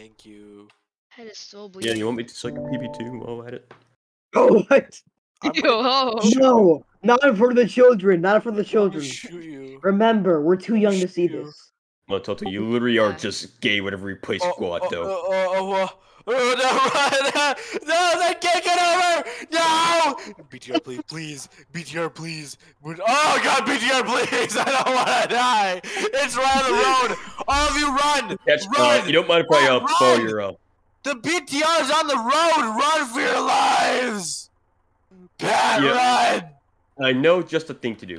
Thank you. Head is so Yeah, you want me to suck a PB too while at it? Oh what? I'm Yo, gonna, ho. No, not in front of the children. Not in front of the children. you. Remember, we're too young to see Shoot. this. Well, Toto, you literally are just gay with every place you oh, go oh, though. oh, oh, oh, oh, oh, oh no! No, they can't get over! No! BTR, please, please. BTR, please. Oh, God, BTR, please! I don't want to die! It's right on the road! All of you run! Catch, uh, Run! you don't mind if I uh, follow your own. The BTR is on the road! Run for your lives! Pat, Yeah. run! I know just the thing to do.